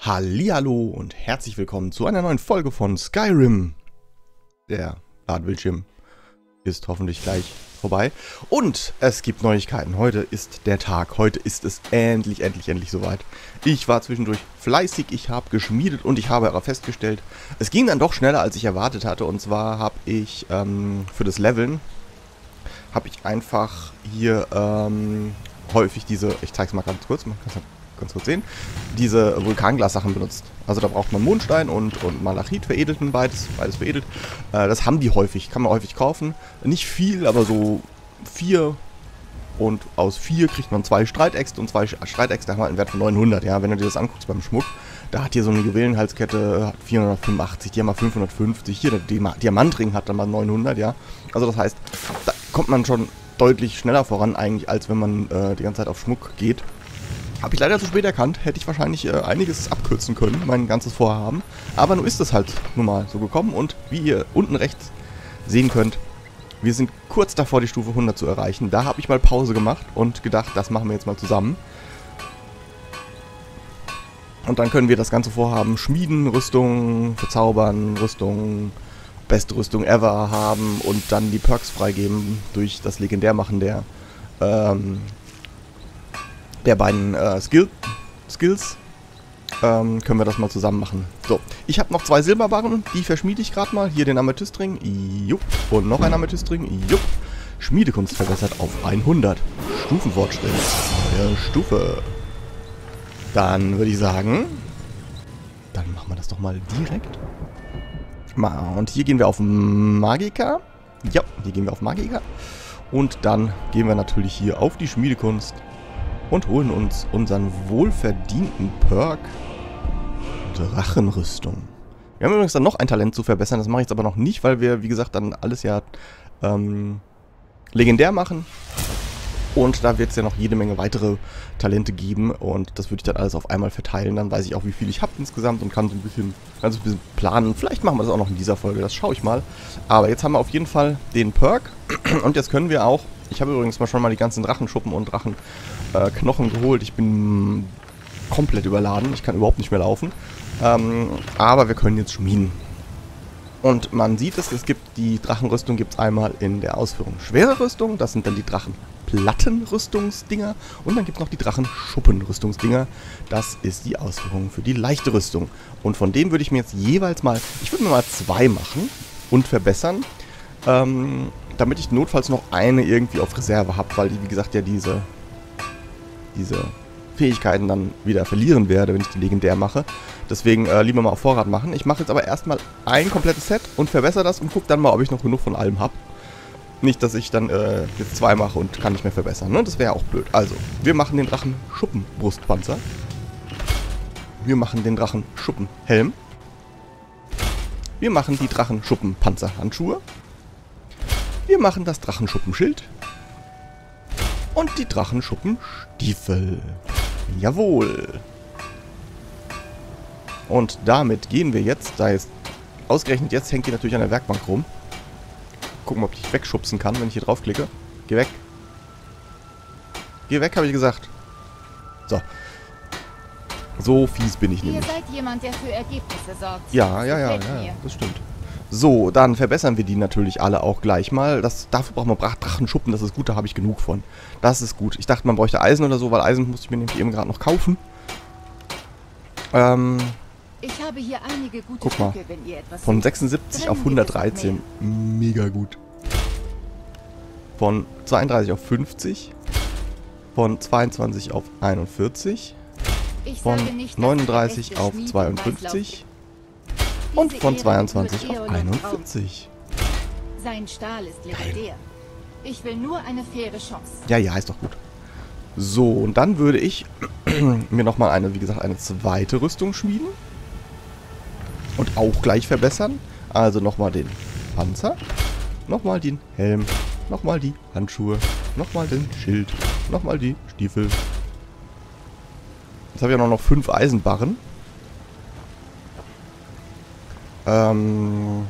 Hallihallo und herzlich willkommen zu einer neuen Folge von Skyrim. Der Ladebildschirm ist hoffentlich gleich vorbei. Und es gibt Neuigkeiten. Heute ist der Tag. Heute ist es endlich, endlich, endlich soweit. Ich war zwischendurch fleißig, ich habe geschmiedet und ich habe festgestellt, es ging dann doch schneller, als ich erwartet hatte. Und zwar habe ich ähm, für das Leveln, habe ich einfach hier ähm, häufig diese, ich zeige es mal ganz kurz, man kann es ganz kurz sehen, diese Vulkanglas-Sachen benutzt. Also da braucht man Mondstein und, und Malachit veredelten, beides, beides veredelt. Äh, das haben die häufig, kann man häufig kaufen. Nicht viel, aber so vier und aus vier kriegt man zwei Streitäxte und zwei Streitäxte haben halt einen Wert von 900. Ja, wenn du dir das anguckst beim Schmuck, da hat hier so eine Juwelenhalskette 485, die haben mal 550. Hier der Diamantring hat dann mal 900, ja. Also das heißt, da kommt man schon deutlich schneller voran eigentlich, als wenn man äh, die ganze Zeit auf Schmuck geht. Habe ich leider zu spät erkannt. Hätte ich wahrscheinlich äh, einiges abkürzen können, mein ganzes Vorhaben. Aber nun ist es halt nun mal so gekommen. Und wie ihr unten rechts sehen könnt, wir sind kurz davor, die Stufe 100 zu erreichen. Da habe ich mal Pause gemacht und gedacht, das machen wir jetzt mal zusammen. Und dann können wir das ganze Vorhaben schmieden, Rüstung, verzaubern, Rüstung, beste Rüstung ever haben und dann die Perks freigeben durch das Legendärmachen der ähm, der beiden äh, Skill Skills ähm, können wir das mal zusammen machen. So, ich habe noch zwei Silberbarren, die verschmiede ich gerade mal. Hier den Amethystring, jupp. Und noch ein Amethystring, jupp. Schmiedekunst verbessert auf 100. Stufenfortschritt. Neue Stufe. Dann würde ich sagen, dann machen wir das doch mal direkt. Und hier gehen wir auf Magika. Ja, hier gehen wir auf Magika. Und dann gehen wir natürlich hier auf die Schmiedekunst und holen uns unseren wohlverdienten Perk Drachenrüstung. Wir haben übrigens dann noch ein Talent zu verbessern, das mache ich jetzt aber noch nicht, weil wir, wie gesagt, dann alles ja ähm, legendär machen. Und da wird es ja noch jede Menge weitere Talente geben und das würde ich dann alles auf einmal verteilen. Dann weiß ich auch, wie viel ich habe insgesamt und kann so ein bisschen, kann so ein bisschen planen. Vielleicht machen wir das auch noch in dieser Folge, das schaue ich mal. Aber jetzt haben wir auf jeden Fall den Perk und jetzt können wir auch, ich habe übrigens mal schon mal die ganzen Drachenschuppen und Drachen äh, Knochen geholt. Ich bin komplett überladen. Ich kann überhaupt nicht mehr laufen. Ähm, aber wir können jetzt schmieden. Und man sieht es, es gibt die Drachenrüstung gibt es einmal in der Ausführung schwere Rüstung. Das sind dann die Drachenplattenrüstungsdinger. Und dann gibt es noch die Drachenschuppenrüstungsdinger. Das ist die Ausführung für die leichte Rüstung. Und von dem würde ich mir jetzt jeweils mal, ich würde mir mal zwei machen und verbessern. Ähm, damit ich notfalls noch eine irgendwie auf Reserve habe, weil die, wie gesagt, ja diese diese Fähigkeiten dann wieder verlieren werde, wenn ich die legendär mache. Deswegen äh, lieber mal auf Vorrat machen. Ich mache jetzt aber erstmal ein komplettes Set und verbessere das und gucke dann mal, ob ich noch genug von allem habe. Nicht, dass ich dann äh, jetzt zwei mache und kann nicht mehr verbessern. Ne? Das wäre auch blöd. Also, wir machen den Drachen Schuppenbrustpanzer. Wir machen den Drachen Schuppenhelm. Wir machen die Drachen Schuppenpanzerhandschuhe. Wir machen das Drachenschuppenschild und die Drachenschuppenstiefel. Jawohl. Und damit gehen wir jetzt, da ist ausgerechnet jetzt hängt die natürlich an der Werkbank rum. Gucken, ob ich wegschubsen kann, wenn ich hier draufklicke. Geh weg. Geh weg, habe ich gesagt. So. So fies bin ich nämlich. Ihr seid jemand, der für Ergebnisse sorgt. Ja, ja, ja, ja, das stimmt. So, dann verbessern wir die natürlich alle auch gleich mal. Das, dafür brauchen wir Drachenschuppen, das ist gut, da habe ich genug von. Das ist gut. Ich dachte, man bräuchte Eisen oder so, weil Eisen musste ich mir nämlich eben gerade noch kaufen. Ähm, ich habe hier einige gute guck mal, Stücke, von 76 auf 113. Mega gut. Von 32 auf 50. Von 22 auf 41. Von 39 auf 52 und von 22 auf 41. Sein Stahl ist legendär. Ich will nur eine faire Chance. Ja, ja, ist doch gut. So, und dann würde ich mir nochmal eine, wie gesagt, eine zweite Rüstung schmieden. Und auch gleich verbessern. Also nochmal den Panzer, nochmal den Helm, nochmal die Handschuhe, nochmal den Schild, nochmal die Stiefel. Jetzt habe ich ja noch fünf Eisenbarren. Ähm.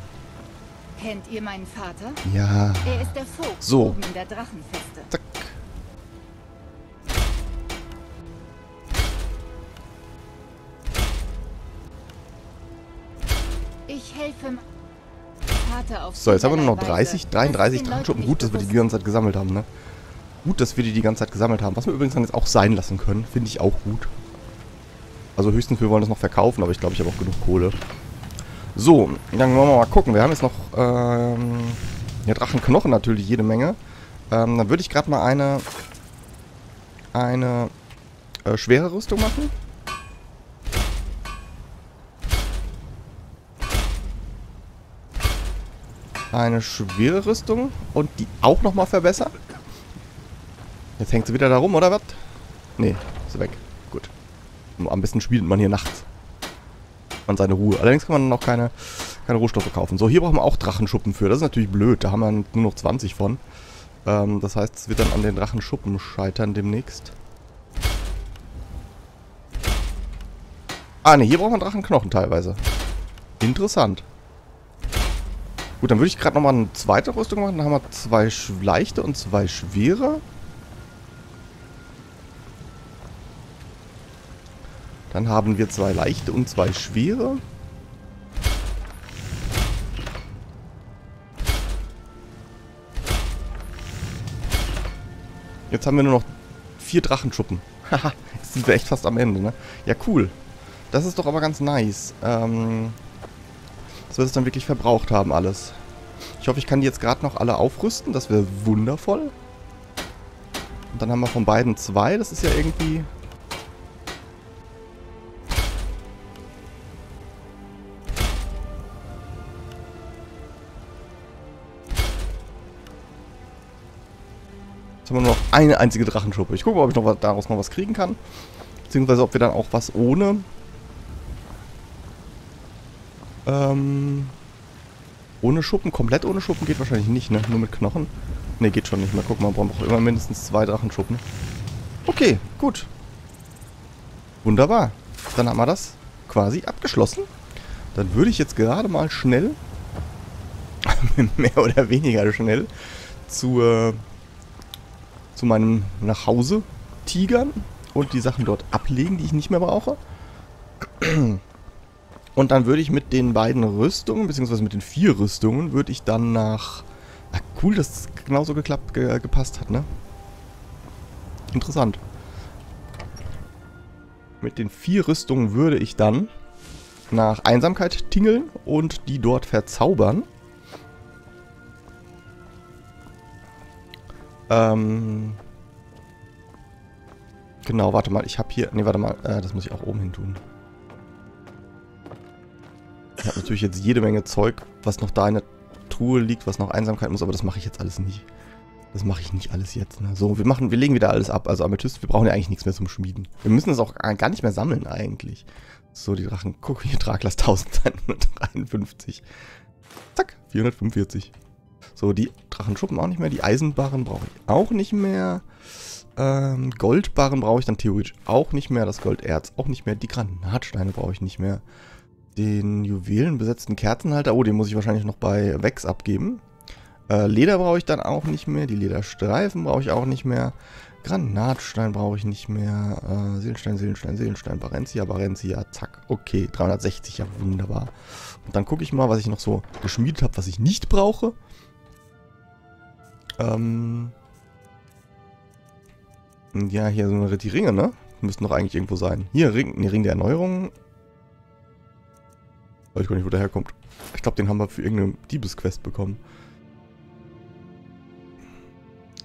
Kennt ihr meinen Vater? Ja. Er ist der Vogt so. oben in der Drachenfeste. Zack. Ich helfe Vater auf So, jetzt haben wir nur noch vielerlei 30, Weise. 33 Das ist den Drachenschuppen. Gut, dass wir die die ganze Zeit gesammelt haben, ne? Gut, dass wir die die ganze Zeit gesammelt haben. Was wir übrigens dann jetzt auch sein lassen können. Finde ich auch gut. Also höchstens, wir wollen das noch verkaufen, aber ich glaube, ich habe auch genug Kohle. So, dann wollen wir mal gucken. Wir haben jetzt noch ähm, ja, Drachenknochen natürlich jede Menge. Ähm, dann würde ich gerade mal eine eine äh, schwere Rüstung machen. Eine schwere Rüstung und die auch nochmal verbessern. Jetzt hängt sie wieder da rum, oder was? Nee, ist weg. Gut. Am besten spielt man hier nachts. Man seine Ruhe. Allerdings kann man noch keine, keine Rohstoffe kaufen. So, hier brauchen wir auch Drachenschuppen für. Das ist natürlich blöd. Da haben wir nur noch 20 von. Ähm, das heißt, es wird dann an den Drachenschuppen scheitern demnächst. Ah, ne, hier braucht man Drachenknochen teilweise. Interessant. Gut, dann würde ich gerade nochmal eine zweite Rüstung machen. Dann haben wir zwei leichte und zwei schwere. Dann haben wir zwei leichte und zwei schwere. Jetzt haben wir nur noch vier Drachenschuppen. Haha, jetzt sind wir echt fast am Ende, ne? Ja, cool. Das ist doch aber ganz nice. Ähm, dass wir das dann wirklich verbraucht haben, alles. Ich hoffe, ich kann die jetzt gerade noch alle aufrüsten. Das wäre wundervoll. Und dann haben wir von beiden zwei. Das ist ja irgendwie... Jetzt haben wir nur noch eine einzige Drachenschuppe. Ich gucke mal, ob ich noch was, daraus noch was kriegen kann. Beziehungsweise ob wir dann auch was ohne... Ähm... Ohne Schuppen, komplett ohne Schuppen geht wahrscheinlich nicht, ne? Nur mit Knochen. Ne, geht schon nicht mehr. Guck mal, man braucht immer mindestens zwei Drachenschuppen. Okay, gut. Wunderbar. Dann haben wir das quasi abgeschlossen. Dann würde ich jetzt gerade mal schnell, mehr oder weniger schnell, zu, äh, zu meinem Nachhause tigern und die Sachen dort ablegen, die ich nicht mehr brauche. Und dann würde ich mit den beiden Rüstungen, beziehungsweise mit den vier Rüstungen, würde ich dann nach... Ah, cool, dass es genauso geklappt, ge gepasst hat, ne? Interessant. Mit den vier Rüstungen würde ich dann nach Einsamkeit tingeln und die dort verzaubern. Ähm... Genau, warte mal, ich habe hier... Ne, warte mal, äh, das muss ich auch oben hin tun. Ich habe natürlich jetzt jede Menge Zeug, was noch da in der Truhe liegt, was noch Einsamkeit muss, aber das mache ich jetzt alles nicht. Das mache ich nicht alles jetzt. Ne? So, wir machen, wir legen wieder alles ab. Also Amethyst, wir brauchen ja eigentlich nichts mehr zum Schmieden. Wir müssen das auch gar nicht mehr sammeln eigentlich. So, die Drachen. Guck, hier Traglast 1153. Zack, 445. So, die Drachenschuppen auch nicht mehr. Die Eisenbarren brauche ich auch nicht mehr. Ähm, Goldbarren brauche ich dann theoretisch auch nicht mehr. Das Golderz auch nicht mehr. Die Granatsteine brauche ich nicht mehr. Den juwelenbesetzten Kerzenhalter. Oh, den muss ich wahrscheinlich noch bei Wex abgeben. Äh, Leder brauche ich dann auch nicht mehr. Die Lederstreifen brauche ich auch nicht mehr. Granatstein brauche ich nicht mehr. Äh, Seelenstein, Seelenstein, Seelenstein, Barentia, Barentia. Zack. Okay, 360, ja wunderbar. Und dann gucke ich mal, was ich noch so geschmiedet habe, was ich nicht brauche. Ähm... Ja, hier sind die Ringe, ne? Müssten doch eigentlich irgendwo sein. Hier, Ring, nee, Ring der Erneuerung. Weiß ich gar nicht, wo der herkommt. Ich glaube, den haben wir für irgendeine Diebesquest bekommen.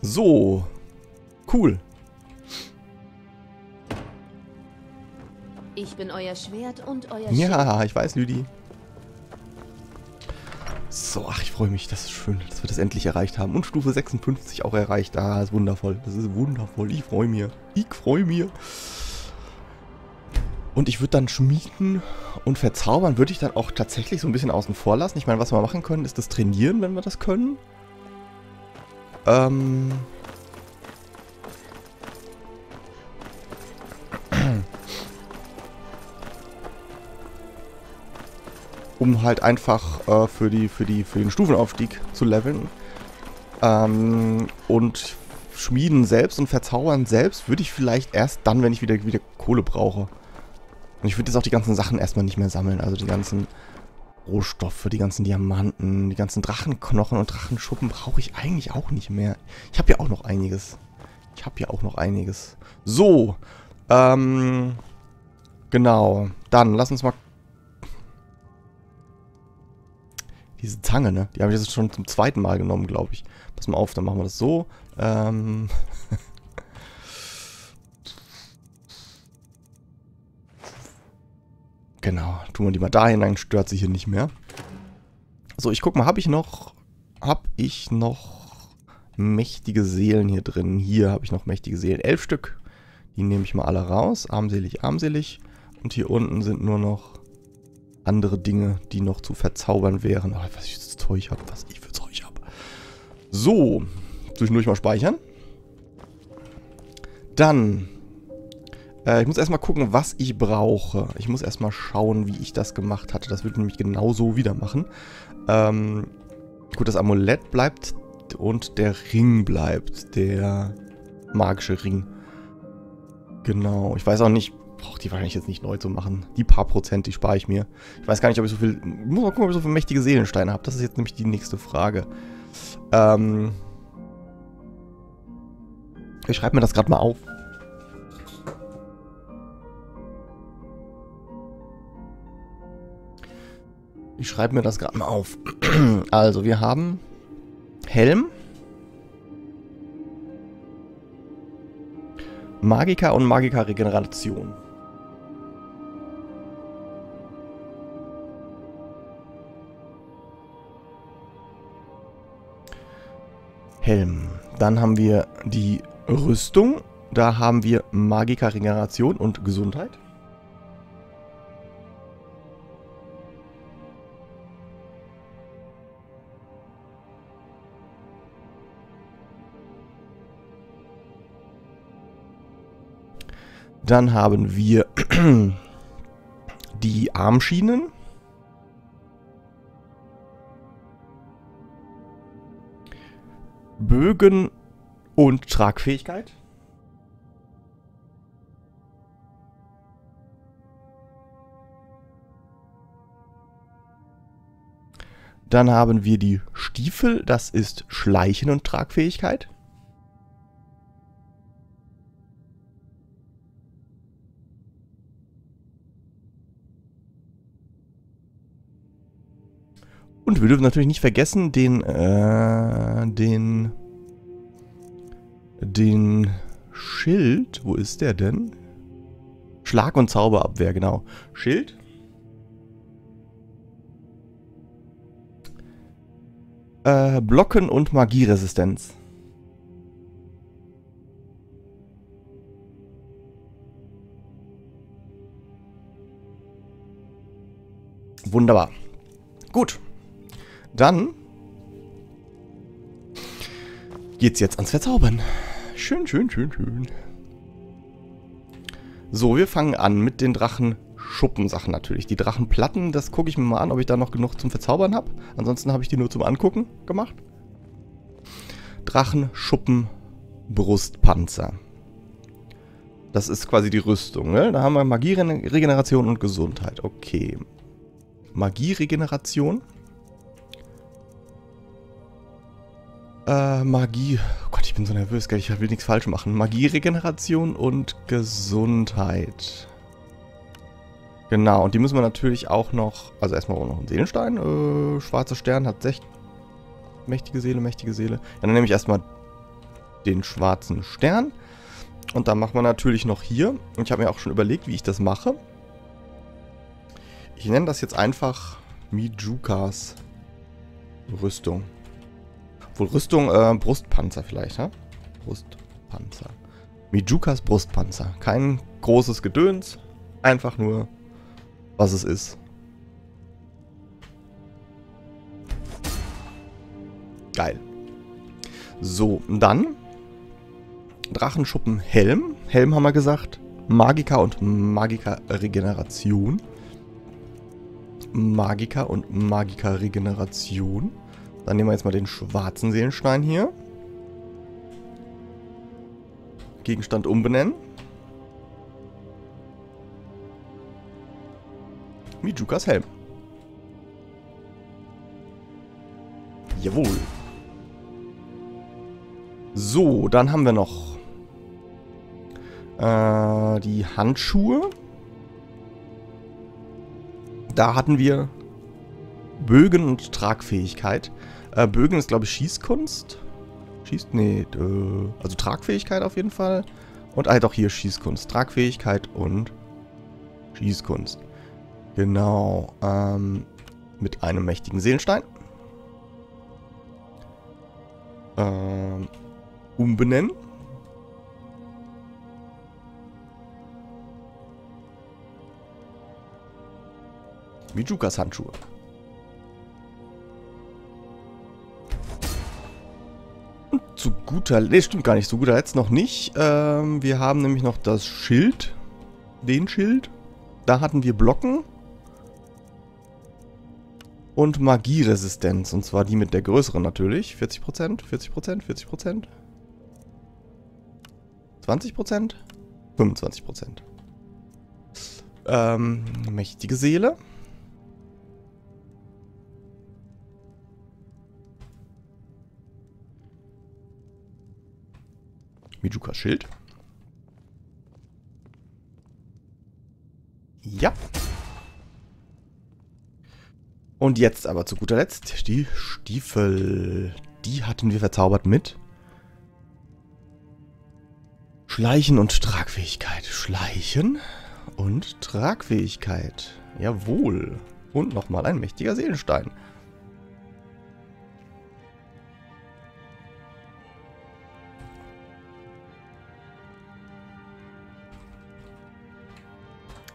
So. Cool. Ich bin euer Schwert und euer Schild. Ja, ich weiß, Lüdi. So, ach, ich freue mich. Das ist schön, dass wir das endlich erreicht haben. Und Stufe 56 auch erreicht. Ah, ist wundervoll. Das ist wundervoll. Ich freue mich. Ich freue mich. Und ich würde dann schmieden und verzaubern, würde ich dann auch tatsächlich so ein bisschen außen vor lassen. Ich meine, was wir machen können, ist das Trainieren, wenn wir das können. Ähm... Um halt einfach äh, für, die, für, die, für den Stufenaufstieg zu leveln. Ähm, und Schmieden selbst und Verzaubern selbst würde ich vielleicht erst dann, wenn ich wieder, wieder Kohle brauche. Und ich würde jetzt auch die ganzen Sachen erstmal nicht mehr sammeln. Also die ganzen Rohstoffe, die ganzen Diamanten, die ganzen Drachenknochen und Drachenschuppen brauche ich eigentlich auch nicht mehr. Ich habe ja auch noch einiges. Ich habe ja auch noch einiges. So, ähm, genau. Dann, lass uns mal... Diese Zange, ne? Die habe ich jetzt schon zum zweiten Mal genommen, glaube ich. Pass mal auf, dann machen wir das so. Ähm... genau, tun wir die mal da hinein, stört sie hier nicht mehr. So, ich guck mal, habe ich noch... Habe ich noch mächtige Seelen hier drin? Hier habe ich noch mächtige Seelen. Elf Stück. Die nehme ich mal alle raus. Armselig, armselig. Und hier unten sind nur noch andere Dinge, die noch zu verzaubern wären. Oh, was ich für Zeug habe, was ich für Zeug habe. So, zwischendurch mal speichern. Dann, äh, ich muss erstmal gucken, was ich brauche. Ich muss erstmal schauen, wie ich das gemacht hatte. Das würde ich nämlich genauso wieder machen. Ähm, gut, das Amulett bleibt und der Ring bleibt. Der magische Ring. Genau. Ich weiß auch nicht, brauche die wahrscheinlich jetzt nicht neu zu machen. Die paar Prozent, die spare ich mir. Ich weiß gar nicht, ob ich so viel... Ich muss mal gucken, ob ich so viele mächtige Seelensteine habe. Das ist jetzt nämlich die nächste Frage. Ähm... Ich schreibe mir das gerade mal auf. Ich schreibe mir das gerade mal auf. Also, wir haben Helm. Magika und Magika-Regeneration. Helm. Dann haben wir die Rüstung. Da haben wir Magika-Regeneration und Gesundheit. Dann haben wir die Armschienen. Bögen und Tragfähigkeit. Dann haben wir die Stiefel, das ist Schleichen und Tragfähigkeit. Und wir dürfen natürlich nicht vergessen, den, äh, den, den Schild. Wo ist der denn? Schlag- und Zauberabwehr, genau. Schild. Äh, Blocken und Magieresistenz. Wunderbar. Gut. Dann geht's jetzt ans Verzaubern. Schön, schön, schön, schön. So, wir fangen an mit den Drachenschuppensachen natürlich. Die Drachenplatten, das gucke ich mir mal an, ob ich da noch genug zum Verzaubern habe. Ansonsten habe ich die nur zum Angucken gemacht. Drachenschuppen Brustpanzer. Das ist quasi die Rüstung, ne? Da haben wir Magie, Regeneration und Gesundheit. Okay. Magie-Regeneration. Äh, Magie. Oh Gott, ich bin so nervös, gell? Ich will nichts falsch machen. Magie-Regeneration und Gesundheit. Genau, und die müssen wir natürlich auch noch... Also erstmal auch noch einen Seelenstein. Äh, schwarzer Stern hat 6... Mächtige Seele, mächtige Seele. Ja, dann nehme ich erstmal den schwarzen Stern. Und dann machen wir natürlich noch hier. Und ich habe mir auch schon überlegt, wie ich das mache. Ich nenne das jetzt einfach Mijukas Rüstung. Wohl Rüstung, äh, Brustpanzer vielleicht, ha? Brustpanzer. Mijukas Brustpanzer. Kein großes Gedöns. Einfach nur, was es ist. Geil. So, dann Drachenschuppen Helm. Helm haben wir gesagt. Magika und Magika Regeneration. Magika und Magika Regeneration. Dann nehmen wir jetzt mal den schwarzen Seelenstein hier. Gegenstand umbenennen. Mijukas Helm. Jawohl. So, dann haben wir noch äh, die Handschuhe. Da hatten wir Bögen und Tragfähigkeit. Äh, Bögen ist, glaube ich, Schießkunst. Schießt, nee, äh, also Tragfähigkeit auf jeden Fall. Und halt auch hier Schießkunst. Tragfähigkeit und Schießkunst. Genau. Ähm, mit einem mächtigen Seelenstein. Ähm, umbenennen. Mijukas Handschuhe. Guter nee, stimmt gar nicht, zu guter Letzt noch nicht. Ähm, wir haben nämlich noch das Schild. Den Schild. Da hatten wir Blocken. Und Magieresistenz. Und zwar die mit der größeren natürlich. 40%, 40%, 40%. 20%? 25%. Ähm, mächtige Seele. Mijukas Schild. Ja. Und jetzt aber zu guter Letzt die Stiefel. Die hatten wir verzaubert mit Schleichen und Tragfähigkeit. Schleichen und Tragfähigkeit. Jawohl. Und nochmal ein mächtiger Seelenstein.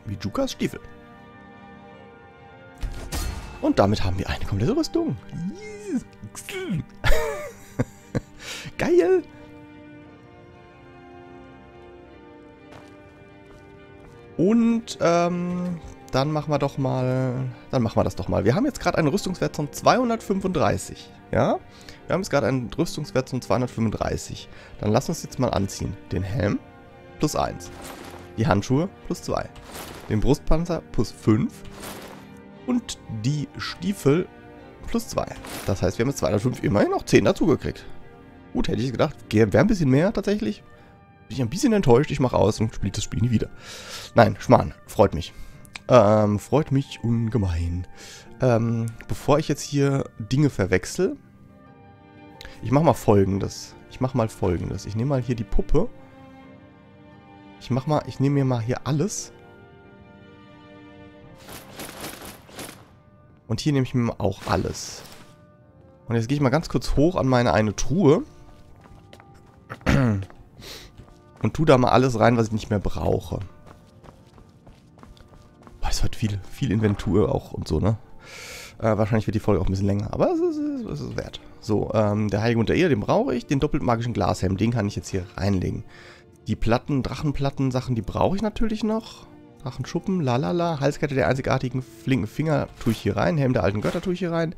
Wie Jukas Stiefel. Und damit haben wir eine komplette Rüstung. Geil! Und ähm, dann machen wir doch mal, dann machen wir das doch mal. Wir haben jetzt gerade einen Rüstungswert von 235, ja? Wir haben jetzt gerade einen Rüstungswert von 235. Dann lass uns jetzt mal anziehen. Den Helm plus 1. Die Handschuhe plus 2. Den Brustpanzer plus 5. Und die Stiefel plus 2. Das heißt, wir haben jetzt 205 immerhin noch 10 dazugekriegt. Gut, hätte ich gedacht, wäre ein bisschen mehr tatsächlich. Bin ich ein bisschen enttäuscht, ich mache aus und spiele das Spiel nie wieder. Nein, Schmarrn, freut mich. Ähm, freut mich ungemein. Ähm, bevor ich jetzt hier Dinge verwechsel, ich mache mal folgendes. Ich mache mal folgendes. Ich nehme mal hier die Puppe. Ich mach mal, ich nehme mir mal hier alles. Und hier nehme ich mir auch alles. Und jetzt gehe ich mal ganz kurz hoch an meine eine Truhe. Und tu da mal alles rein, was ich nicht mehr brauche. Boah, es wird viel, viel Inventur auch und so, ne? Äh, wahrscheinlich wird die Folge auch ein bisschen länger, aber es ist, es ist wert. So, ähm, der Heilige unter ihr, den brauche ich. Den doppelt magischen Glashelm, den kann ich jetzt hier reinlegen. Die Platten, Drachenplatten, Sachen, die brauche ich natürlich noch. Drachenschuppen, lalala. Halskette der einzigartigen flinken Finger tue ich hier rein. Helm der alten Götter tue ich hier rein.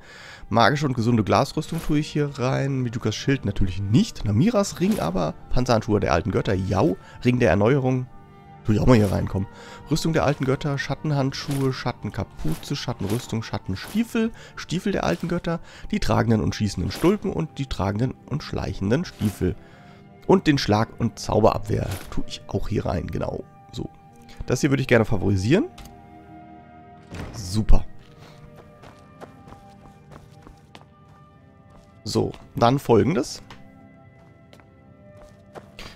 Magische und gesunde Glasrüstung tue ich hier rein. Midukas Schild natürlich nicht. Namiras Ring aber. Panzerhandschuhe der alten Götter. Jau. Ring der Erneuerung. Tue ich auch mal hier reinkommen. Rüstung der alten Götter. Schattenhandschuhe. Schattenkapuze. Schattenrüstung. Schattenstiefel. Stiefel der alten Götter. Die tragenden und schießenden Stulpen und die tragenden und schleichenden Stiefel. Und den Schlag- und Zauberabwehr tue ich auch hier rein. Genau. So. Das hier würde ich gerne favorisieren. Super. So, dann folgendes.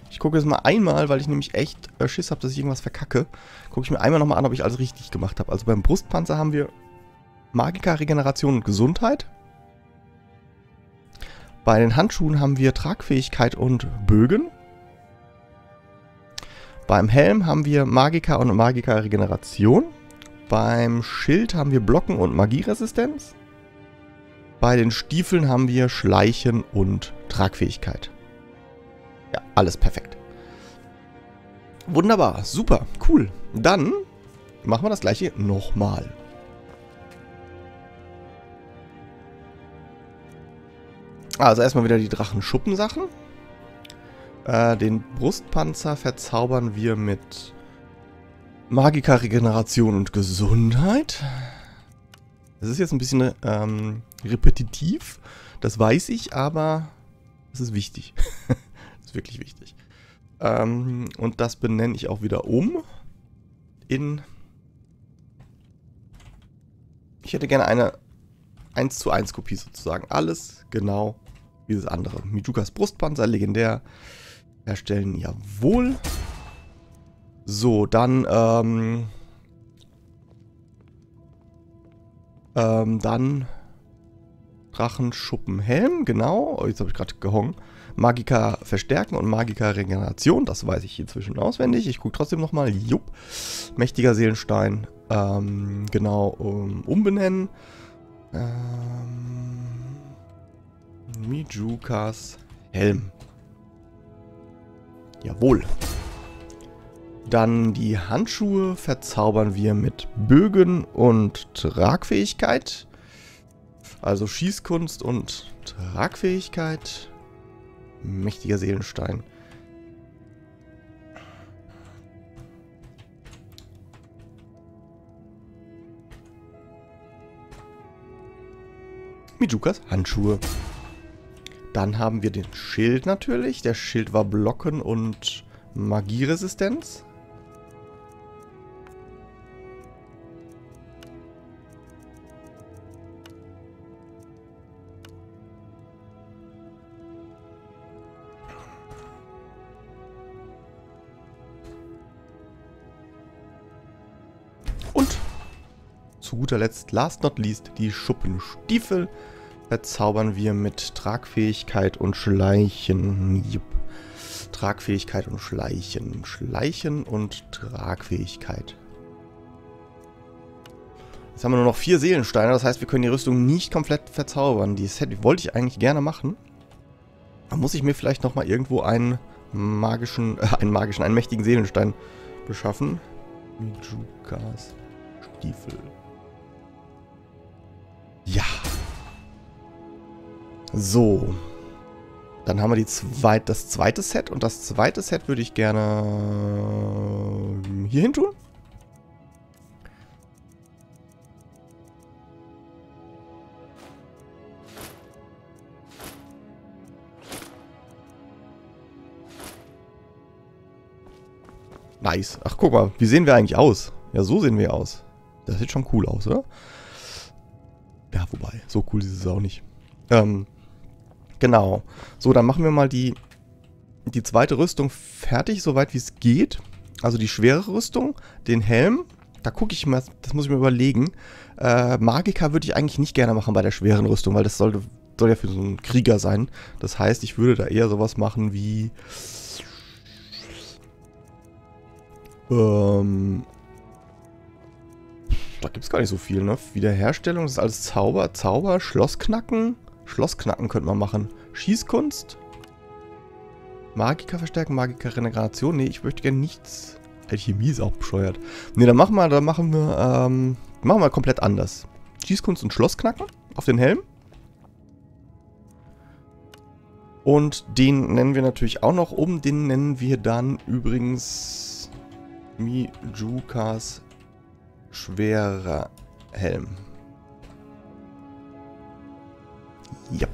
Ich gucke jetzt mal einmal, weil ich nämlich echt äh, Schiss habe, dass ich irgendwas verkacke. Gucke ich mir einmal nochmal an, ob ich alles richtig gemacht habe. Also beim Brustpanzer haben wir Magika, Regeneration und Gesundheit. Bei den Handschuhen haben wir Tragfähigkeit und Bögen. Beim Helm haben wir Magika und Magika Regeneration. Beim Schild haben wir Blocken und Magieresistenz. Bei den Stiefeln haben wir Schleichen und Tragfähigkeit. Ja, alles perfekt. Wunderbar, super, cool. Dann machen wir das gleiche nochmal. Also erstmal wieder die Drachenschuppensachen. Äh, den Brustpanzer verzaubern wir mit Magika Regeneration und Gesundheit. Das ist jetzt ein bisschen ähm, repetitiv, das weiß ich, aber es ist wichtig. das ist wirklich wichtig. Ähm, und das benenne ich auch wieder um in... Ich hätte gerne eine 1 zu 1 Kopie sozusagen. Alles genau wie das andere. Mijukas Brustpanzer, legendär. Herstellen, jawohl. So, dann, ähm... Ähm, dann... Drachenschuppenhelm, genau. Oh, jetzt habe ich gerade gehongen. Magika verstärken und Magika Regeneration, das weiß ich inzwischen auswendig. Ich gucke trotzdem nochmal. Jupp. Mächtiger Seelenstein. Ähm, genau, um, umbenennen. Ähm, Mijukas Helm. Jawohl. Dann die Handschuhe verzaubern wir mit Bögen und Tragfähigkeit. Also Schießkunst und Tragfähigkeit. Mächtiger Seelenstein. Mijukas Handschuhe. Dann haben wir den Schild natürlich. Der Schild war Blocken und Magieresistenz. Und zu guter Letzt, last not least, die Schuppenstiefel verzaubern wir mit Tragfähigkeit und Schleichen. Jupp. Tragfähigkeit und Schleichen. Schleichen und Tragfähigkeit. Jetzt haben wir nur noch vier Seelensteine, das heißt, wir können die Rüstung nicht komplett verzaubern. Die Set wollte ich eigentlich gerne machen. Da muss ich mir vielleicht nochmal irgendwo einen magischen, äh, einen magischen, einen mächtigen Seelenstein beschaffen. Mijukas Stiefel. Ja. So. Dann haben wir die zweit, das zweite Set. Und das zweite Set würde ich gerne hier hin tun. Nice. Ach, guck mal. Wie sehen wir eigentlich aus? Ja, so sehen wir aus. Das sieht schon cool aus, oder? Ja, wobei. So cool ist es auch nicht. Ähm, Genau. So, dann machen wir mal die, die zweite Rüstung fertig, soweit wie es geht. Also die schwere Rüstung, den Helm. Da gucke ich mal, das muss ich mir überlegen. Äh, Magika würde ich eigentlich nicht gerne machen bei der schweren Rüstung, weil das sollte, soll ja für so einen Krieger sein. Das heißt, ich würde da eher sowas machen wie... Ähm, da gibt es gar nicht so viel, ne? Wiederherstellung, das ist alles Zauber, Zauber, Schlossknacken. Schlossknacken könnte man machen. Schießkunst. Magiker verstärken, Magiker Regeneration. Nee, ich möchte gerne nichts. Alchemie ist auch bescheuert. Nee, dann machen wir, dann machen wir, ähm, machen wir komplett anders. Schießkunst und Schlossknacken auf den Helm. Und den nennen wir natürlich auch noch um. Den nennen wir dann übrigens Mijukas schwerer Helm. Ja.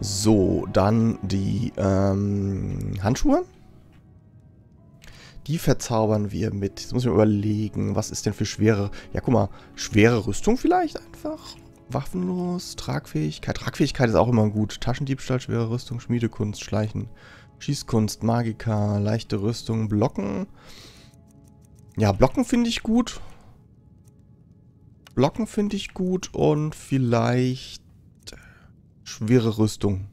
So, dann die ähm, Handschuhe. Die verzaubern wir mit, jetzt muss ich mir überlegen, was ist denn für schwere, ja guck mal, schwere Rüstung vielleicht einfach? Waffenlos, Tragfähigkeit. Tragfähigkeit ist auch immer gut. Taschendiebstahl, schwere Rüstung, Schmiedekunst, Schleichen, Schießkunst, Magika, leichte Rüstung, Blocken. Ja, Blocken finde ich gut. Blocken finde ich gut und vielleicht Schwere Rüstung.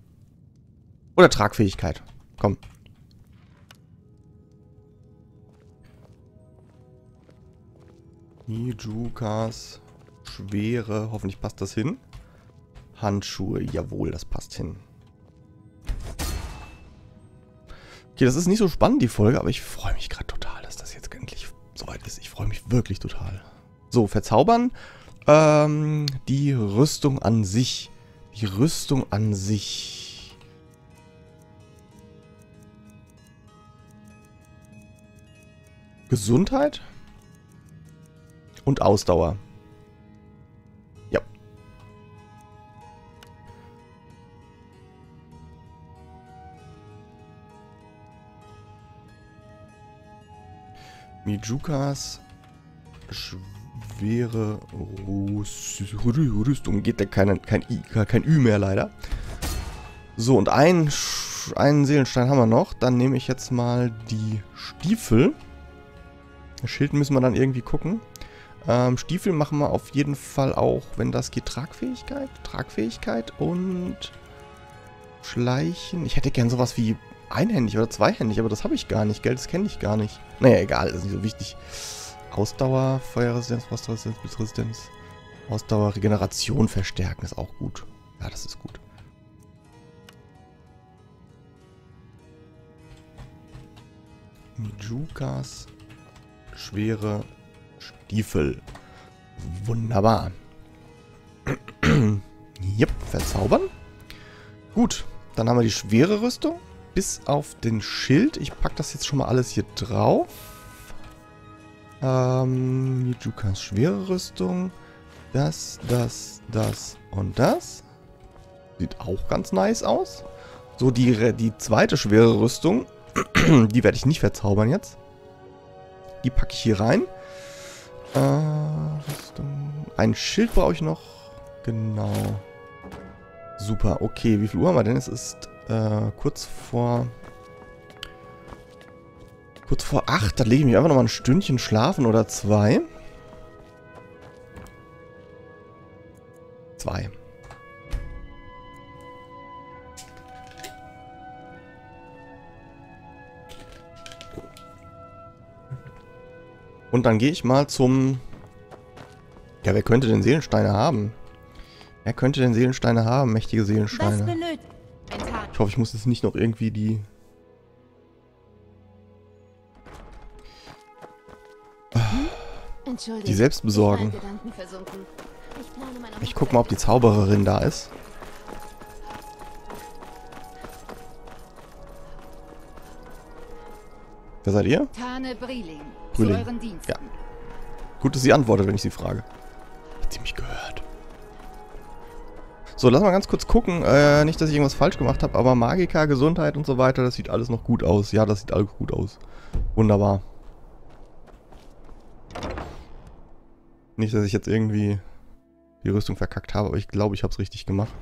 Oder Tragfähigkeit. Komm. Nijukas schwere. Hoffentlich passt das hin. Handschuhe. Jawohl, das passt hin. Okay, das ist nicht so spannend, die Folge, aber ich freue mich gerade total, dass das jetzt endlich soweit ist. Ich freue mich wirklich total. So, verzaubern. Ähm, die Rüstung an sich. Die Rüstung an sich. Gesundheit und Ausdauer. Ja. Mijukas Schwert schwere Rüstung. Geht da kein, kein, kein Ü mehr leider. So, und ein, einen Seelenstein haben wir noch. Dann nehme ich jetzt mal die Stiefel. Schild müssen wir dann irgendwie gucken. Ähm, Stiefel machen wir auf jeden Fall auch, wenn das geht, Tragfähigkeit. Tragfähigkeit und Schleichen. Ich hätte gern sowas wie einhändig oder zweihändig, aber das habe ich gar nicht. Geld, das kenne ich gar nicht. Naja, egal, ist nicht so wichtig. Ausdauer, Feuerresistenz, Frostresistenz, Blitzresistenz. Ausdauer, Regeneration verstärken ist auch gut. Ja, das ist gut. Mijukas schwere Stiefel. Wunderbar. Jep, verzaubern. Gut, dann haben wir die schwere Rüstung. Bis auf den Schild. Ich packe das jetzt schon mal alles hier drauf. Ähm, Mijukas schwere Rüstung. Das, das, das und das. Sieht auch ganz nice aus. So, die, die zweite schwere Rüstung. die werde ich nicht verzaubern jetzt. Die packe ich hier rein. Äh, Ein Schild brauche ich noch. Genau. Super, okay. Wie viel Uhr haben wir denn? Es ist äh, kurz vor... Kurz vor 8. Da lege ich mich einfach nochmal ein Stündchen schlafen oder zwei. Zwei. Und dann gehe ich mal zum... Ja, wer könnte denn Seelensteine haben? Wer könnte denn Seelensteine haben? Mächtige Seelensteine. Ich hoffe, ich muss jetzt nicht noch irgendwie die... Die selbst besorgen. Ich guck mal, ob die Zaubererin da ist. Wer seid ihr? Tane. Brühling. Ja. Gut, dass sie antwortet, wenn ich sie frage. Hat sie mich gehört? So, lass mal ganz kurz gucken. Äh, nicht, dass ich irgendwas falsch gemacht habe, aber Magika, Gesundheit und so weiter, das sieht alles noch gut aus. Ja, das sieht alles gut aus. Wunderbar. Nicht, dass ich jetzt irgendwie die Rüstung verkackt habe, aber ich glaube, ich habe es richtig gemacht.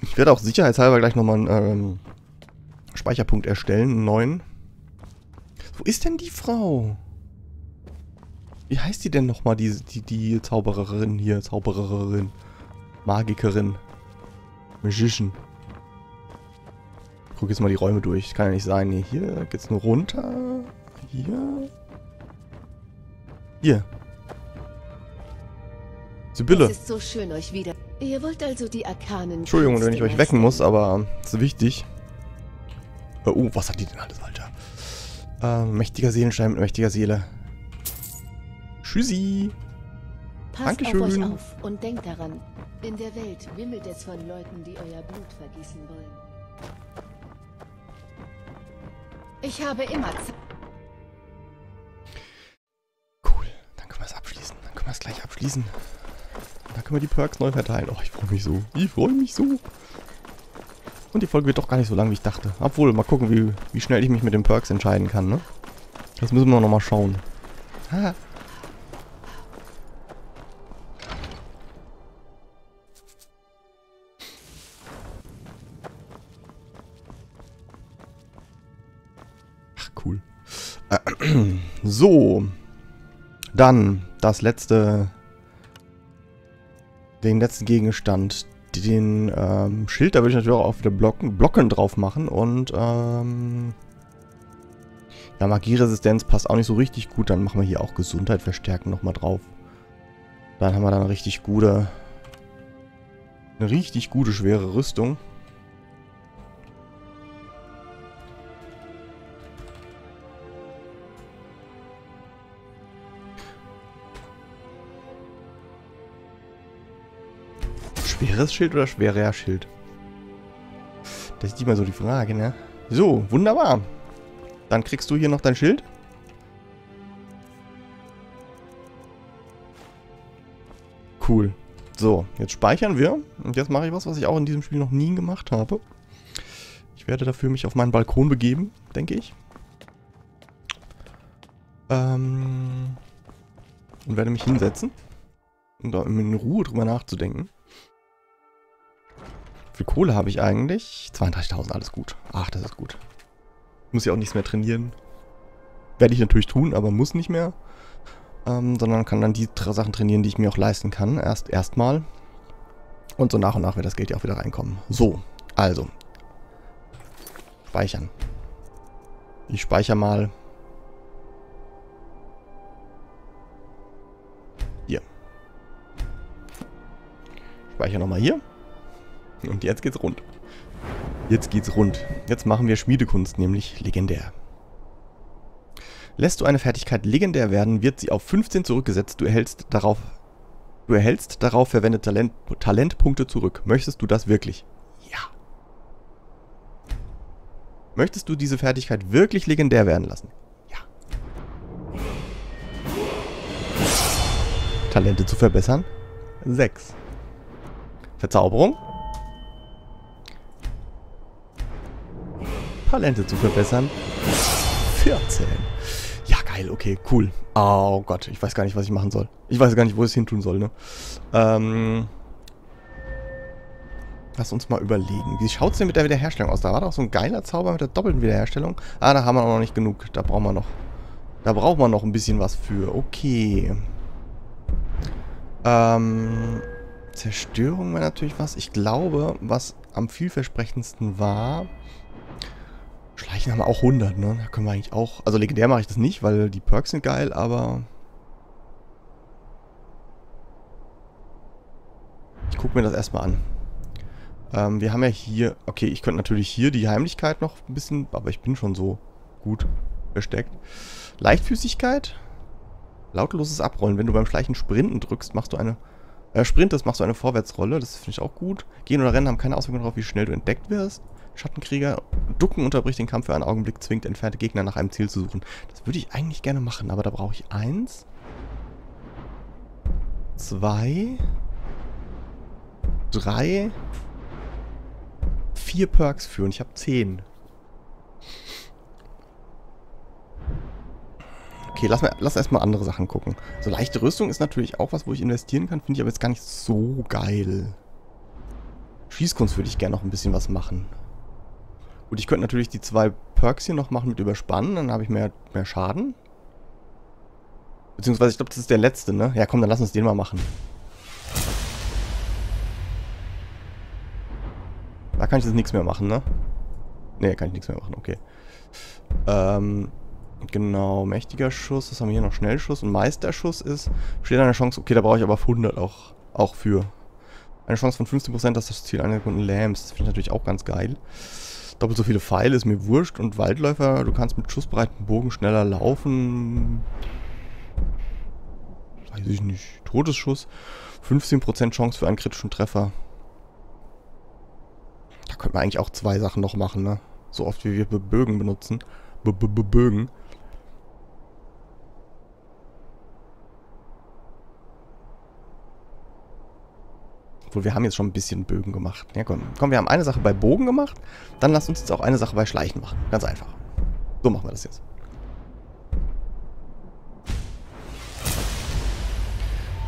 Ich werde auch sicherheitshalber gleich nochmal einen ähm, Speicherpunkt erstellen, einen neuen. Wo ist denn die Frau? Wie heißt die denn nochmal, die, die, die Zaubererin hier? Zaubererin. Magikerin. Magician. Ich guck jetzt mal die Räume durch. Kann ja nicht sein. Hier geht's nur runter. Hier. Hier. Sibylle. Es ist so schön, euch wieder. Ihr wollt also die Arkanen... Entschuldigung, wenn ich euch wecken muss, aber es ist wichtig. Oh, was hat die denn alles, Alter? Äh, mächtiger Seelenstein mit mächtiger Seele. Tschüssi. Passt Dankeschön. auf euch auf und denkt daran, in der Welt wimmelt es von Leuten, die euer Blut vergießen wollen. Ich habe immer Zeit. Cool. Dann können wir es abschließen. Dann können wir es gleich abschließen. Dann können wir die Perks neu verteilen. Oh, ich freue mich so. Ich freue mich so. Und die Folge wird doch gar nicht so lang, wie ich dachte. Obwohl, mal gucken, wie, wie schnell ich mich mit den Perks entscheiden kann, ne? Das müssen wir nochmal schauen. Ha. Ach, cool. Äh, so. Dann das letzte... Den letzten Gegenstand, den ähm, Schild, da würde ich natürlich auch wieder Blocken, Blocken drauf machen und ähm, ja, Magieresistenz passt auch nicht so richtig gut, dann machen wir hier auch Gesundheit verstärken nochmal drauf. Dann haben wir dann eine richtig gute, eine richtig gute schwere Rüstung. Schweres Schild oder schwerer Schild? Das ist immer so die Frage, ne? So, wunderbar. Dann kriegst du hier noch dein Schild. Cool. So, jetzt speichern wir. Und jetzt mache ich was, was ich auch in diesem Spiel noch nie gemacht habe. Ich werde dafür mich auf meinen Balkon begeben, denke ich. Ähm, und werde mich hinsetzen, um da in Ruhe drüber nachzudenken. Wie viel Kohle habe ich eigentlich? 32.000, alles gut. Ach, das ist gut. Muss ja auch nichts mehr trainieren. Werde ich natürlich tun, aber muss nicht mehr. Ähm, sondern kann dann die Sachen trainieren, die ich mir auch leisten kann. Erst erstmal. Und so nach und nach wird das Geld ja auch wieder reinkommen. So, also. Speichern. Ich speichere mal. Hier. Speichere nochmal hier. Und jetzt geht's rund. Jetzt geht's rund. Jetzt machen wir Schmiedekunst, nämlich legendär. Lässt du eine Fertigkeit legendär werden, wird sie auf 15 zurückgesetzt. Du erhältst darauf, du erhältst darauf verwendete Talent, Talentpunkte zurück. Möchtest du das wirklich? Ja. Möchtest du diese Fertigkeit wirklich legendär werden lassen? Ja. Talente zu verbessern? 6. Verzauberung? Talente zu verbessern? 14 geil, okay, cool. Oh Gott, ich weiß gar nicht, was ich machen soll. Ich weiß gar nicht, wo ich es hin tun soll, ne? Ähm... Lass uns mal überlegen. Wie schaut es denn mit der Wiederherstellung aus? Da war doch so ein geiler Zauber mit der doppelten Wiederherstellung. Ah, da haben wir noch nicht genug. Da brauchen wir noch... Da braucht man noch ein bisschen was für. Okay. Ähm... Zerstörung wäre natürlich was. Ich glaube, was am vielversprechendsten war, Schleichen haben wir auch 100, ne? Da können wir eigentlich auch... Also legendär mache ich das nicht, weil die Perks sind geil, aber... Ich gucke mir das erstmal an. Ähm, wir haben ja hier... Okay, ich könnte natürlich hier die Heimlichkeit noch ein bisschen... Aber ich bin schon so gut versteckt. Leichtfüßigkeit. Lautloses Abrollen. Wenn du beim Schleichen Sprinten drückst, machst du eine... Äh, sprintest, machst du eine Vorwärtsrolle. Das finde ich auch gut. Gehen oder Rennen haben keine Auswirkungen darauf, wie schnell du entdeckt wirst. Schattenkrieger. Ducken unterbricht den Kampf für einen Augenblick, zwingt entfernte Gegner nach einem Ziel zu suchen. Das würde ich eigentlich gerne machen, aber da brauche ich eins, zwei, drei, vier Perks für und ich habe zehn. Okay, lass, lass erstmal andere Sachen gucken. So leichte Rüstung ist natürlich auch was, wo ich investieren kann. Finde ich aber jetzt gar nicht so geil. Schießkunst würde ich gerne noch ein bisschen was machen. Gut, ich könnte natürlich die zwei Perks hier noch machen mit Überspannen, dann habe ich mehr, mehr Schaden. Beziehungsweise, ich glaube, das ist der letzte, ne? Ja, komm, dann lass uns den mal machen. Da kann ich jetzt nichts mehr machen, ne? Ne, kann ich nichts mehr machen, okay. Ähm, genau, mächtiger Schuss, was haben wir hier noch? Schnellschuss und Meisterschuss ist, steht eine Chance, okay, da brauche ich aber 100 auch, auch für. Eine Chance von 15%, dass das Ziel einer Sekunde lähmst. Das finde ich natürlich auch ganz geil. Doppelt so viele Pfeile ist mir wurscht. Und Waldläufer, du kannst mit schussbreiten Bogen schneller laufen. Weiß ich nicht. Todesschuss. 15% Chance für einen kritischen Treffer. Da könnte man eigentlich auch zwei Sachen noch machen, ne? So oft wie wir Bögen benutzen. B -b -b Bögen. Obwohl, wir haben jetzt schon ein bisschen Bögen gemacht. Ja, komm. komm, wir haben eine Sache bei Bogen gemacht. Dann lasst uns jetzt auch eine Sache bei Schleichen machen. Ganz einfach. So machen wir das jetzt.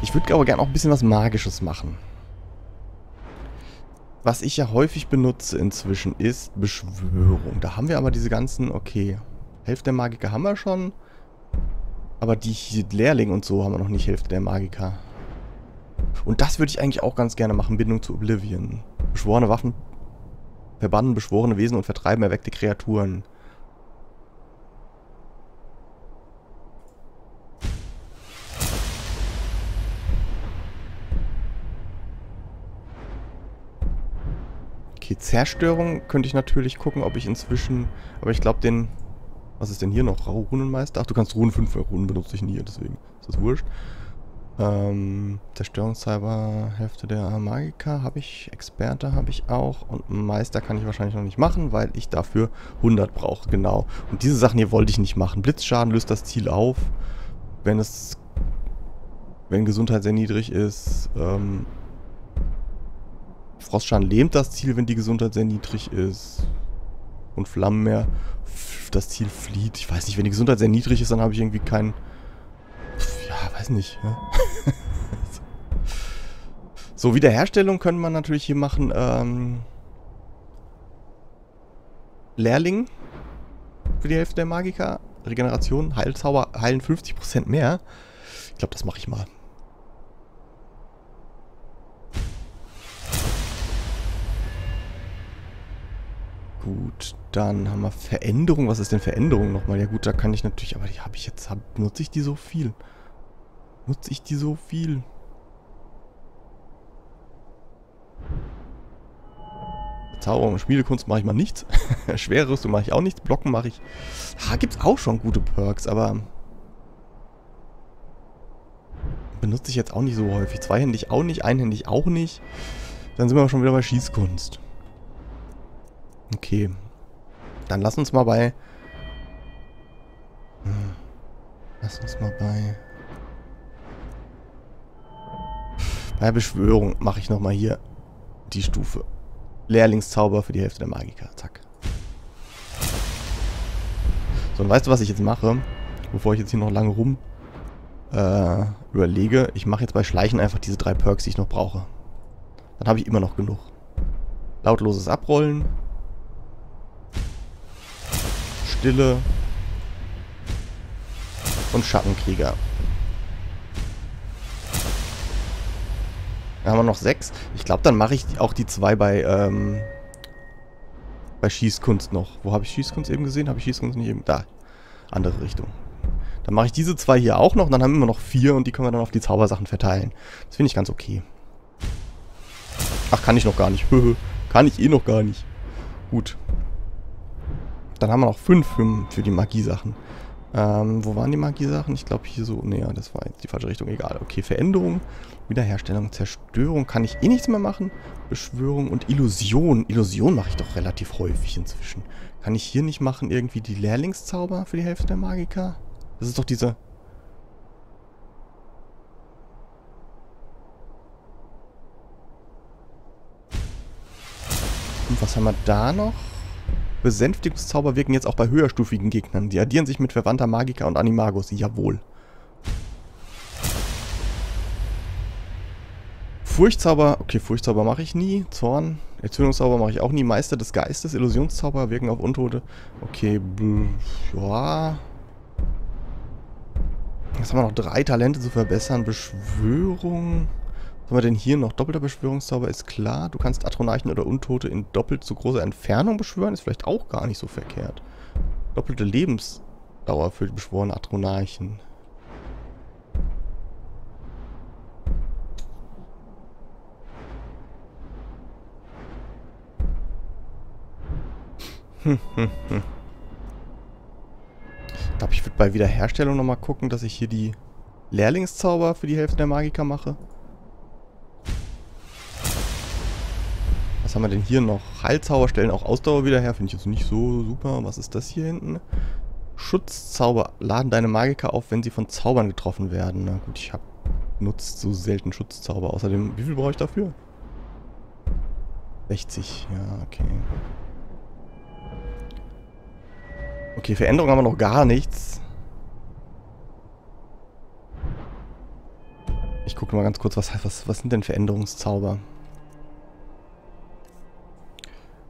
Ich würde aber gerne auch ein bisschen was Magisches machen. Was ich ja häufig benutze inzwischen ist Beschwörung. Da haben wir aber diese ganzen, okay, Hälfte der Magiker haben wir schon. Aber die Lehrlinge und so haben wir noch nicht Hälfte der Magiker. Und das würde ich eigentlich auch ganz gerne machen, Bindung zu Oblivion. Beschworene Waffen verbannen beschworene Wesen und vertreiben erweckte Kreaturen. Okay, Zerstörung könnte ich natürlich gucken, ob ich inzwischen... Aber ich glaube, den... Was ist denn hier noch? Runenmeister? Ach, du kannst Runen 5 Runen benutze ich nie, deswegen ist das wurscht. Ähm, Zerstörungshalber Hälfte der Magiker habe ich, Experte habe ich auch und Meister kann ich wahrscheinlich noch nicht machen, weil ich dafür 100 brauche, genau. Und diese Sachen hier wollte ich nicht machen. Blitzschaden löst das Ziel auf, wenn es, wenn Gesundheit sehr niedrig ist. Ähm, Frostschaden lähmt das Ziel, wenn die Gesundheit sehr niedrig ist. Und Flammenmeer das Ziel flieht. Ich weiß nicht, wenn die Gesundheit sehr niedrig ist, dann habe ich irgendwie keinen... Ja, weiß nicht. Ja. So, Wiederherstellung können wir natürlich hier machen. Ähm, Lehrling für die Hälfte der Magiker. Regeneration, Heilzauber heilen 50% mehr. Ich glaube, das mache ich mal. Gut, dann haben wir Veränderung. Was ist denn Veränderung nochmal? Ja gut, da kann ich natürlich, aber die habe ich jetzt, hab, nutze ich die so viel? Nutze ich die so viel? Zauberung, Schmiedekunst mache ich mal nichts. Schwere Rüstung mache ich auch nichts. Blocken mache ich. Ah, gibt es auch schon gute Perks, aber benutze ich jetzt auch nicht so häufig. Zweihändig auch nicht, einhändig auch nicht. Dann sind wir schon wieder bei Schießkunst. Okay. Dann lass uns mal bei... Hm. Lass uns mal bei... Bei Beschwörung mache ich nochmal hier die Stufe. Lehrlingszauber für die Hälfte der Magiker. Zack. So, und weißt du, was ich jetzt mache? Bevor ich jetzt hier noch lange rum äh, überlege. Ich mache jetzt bei Schleichen einfach diese drei Perks, die ich noch brauche. Dann habe ich immer noch genug. Lautloses Abrollen. Stille. Und Schattenkrieger. Da haben wir noch sechs. Ich glaube, dann mache ich auch die zwei bei, ähm, bei Schießkunst noch. Wo habe ich Schießkunst eben gesehen? Habe ich Schießkunst nicht eben... Da. Andere Richtung. Dann mache ich diese zwei hier auch noch. Dann haben wir immer noch vier und die können wir dann auf die Zaubersachen verteilen. Das finde ich ganz okay. Ach, kann ich noch gar nicht. kann ich eh noch gar nicht. Gut. Dann haben wir noch fünf für, die Magiesachen. Ähm, wo waren die Magiesachen? Ich glaube hier so... Nee, das war jetzt die falsche Richtung. Egal. Okay, Veränderung, Wiederherstellung, Zerstörung kann ich eh nichts mehr machen. Beschwörung und Illusion. Illusion mache ich doch relativ häufig inzwischen. Kann ich hier nicht machen irgendwie die Lehrlingszauber für die Hälfte der Magiker? Das ist doch diese... Und was haben wir da noch? Besänftigungszauber wirken jetzt auch bei höherstufigen Gegnern. Die addieren sich mit verwandter Magiker und Animagus. Jawohl. Furchtzauber, okay, Furchtzauber mache ich nie. Zorn, Erzählungszauber mache ich auch nie. Meister des Geistes, Illusionszauber wirken auf Untote. Okay, ja. Jetzt haben wir noch drei Talente zu verbessern. Beschwörung. Was haben wir denn hier noch? Doppelter Beschwörungszauber ist klar. Du kannst Atronarchen oder Untote in doppelt so großer Entfernung beschwören. Ist vielleicht auch gar nicht so verkehrt. Doppelte Lebensdauer für die beschworenen Atronarchen. Hm, hm, hm. Ich glaube, ich würde bei Wiederherstellung nochmal gucken, dass ich hier die Lehrlingszauber für die Hälfte der Magiker mache. Was haben wir denn hier noch? Heilzauber stellen auch Ausdauer wieder her. Finde ich jetzt nicht so super. Was ist das hier hinten? Schutzzauber laden deine Magiker auf, wenn sie von Zaubern getroffen werden. Na gut, ich habe nutzt so selten Schutzzauber. Außerdem, wie viel brauche ich dafür? 60, ja, okay. Okay, Veränderung haben wir noch gar nichts. Ich gucke mal ganz kurz, was, was, was sind denn Veränderungszauber?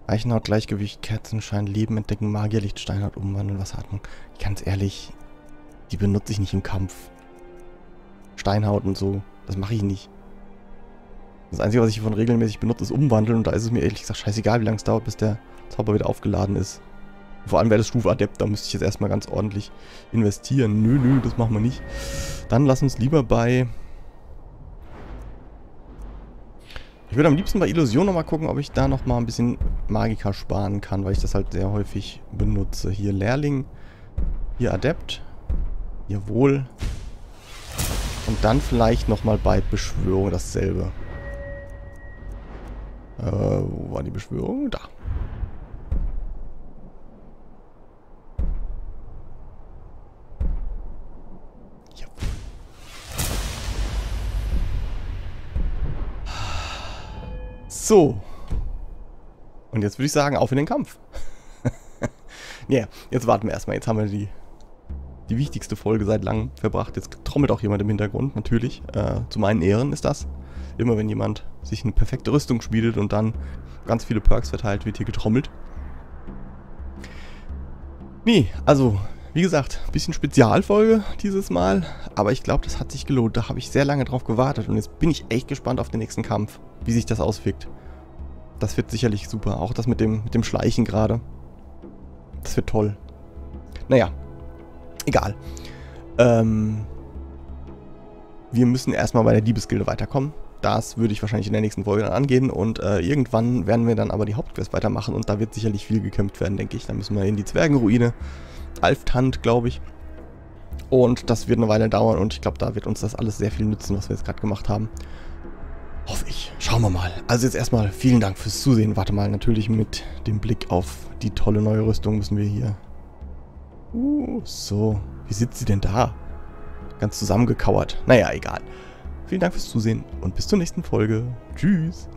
Eichenhaut, Gleichgewicht, Kerzenschein, Leben entdecken, Magier, Lichtsteinhaut, umwandeln, Wasseratmung. Ganz ehrlich, die benutze ich nicht im Kampf. Steinhaut und so, das mache ich nicht. Das Einzige, was ich hiervon regelmäßig benutze, ist Umwandeln und da ist es mir ehrlich gesagt scheißegal, wie lange es dauert, bis der Zauber wieder aufgeladen ist. Vor allem wäre das Stufe Adept, da müsste ich jetzt erstmal ganz ordentlich investieren. Nö, nö, das machen wir nicht. Dann lass uns lieber bei... Ich würde am liebsten bei Illusion nochmal gucken, ob ich da nochmal ein bisschen Magika sparen kann, weil ich das halt sehr häufig benutze. Hier Lehrling, hier Adept. Jawohl. Und dann vielleicht nochmal bei Beschwörung dasselbe. Äh, wo war die Beschwörung? Da. So. Und jetzt würde ich sagen, auf in den Kampf. Ja, yeah, jetzt warten wir erstmal. Jetzt haben wir die, die wichtigste Folge seit langem verbracht. Jetzt trommelt auch jemand im Hintergrund, natürlich. Äh, zu meinen Ehren ist das. Immer wenn jemand sich eine perfekte Rüstung schmiedet und dann ganz viele Perks verteilt, wird hier getrommelt. Nee, also, wie gesagt, ein bisschen Spezialfolge dieses Mal. Aber ich glaube, das hat sich gelohnt. Da habe ich sehr lange drauf gewartet. Und jetzt bin ich echt gespannt auf den nächsten Kampf. Wie sich das auswirkt. Das wird sicherlich super. Auch das mit dem, mit dem Schleichen gerade. Das wird toll. Naja. Egal. Ähm, wir müssen erstmal bei der Diebesgilde weiterkommen. Das würde ich wahrscheinlich in der nächsten Folge dann angehen und äh, irgendwann werden wir dann aber die Hauptquest weitermachen und da wird sicherlich viel gekämpft werden, denke ich. Da müssen wir in die Zwergenruine, Alftand, glaube ich. Und das wird eine Weile dauern und ich glaube, da wird uns das alles sehr viel nützen, was wir jetzt gerade gemacht haben. Hoffe ich. Schauen wir mal. Also jetzt erstmal vielen Dank fürs Zusehen. Warte mal, natürlich mit dem Blick auf die tolle neue Rüstung müssen wir hier... Uh, so. Wie sitzt sie denn da? Ganz zusammengekauert. Naja, egal. Vielen Dank fürs Zusehen und bis zur nächsten Folge. Tschüss.